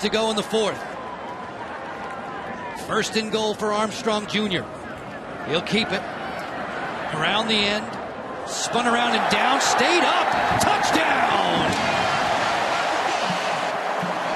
to go in the fourth. First and goal for Armstrong Jr. He'll keep it. Around the end. Spun around and down. Stayed up.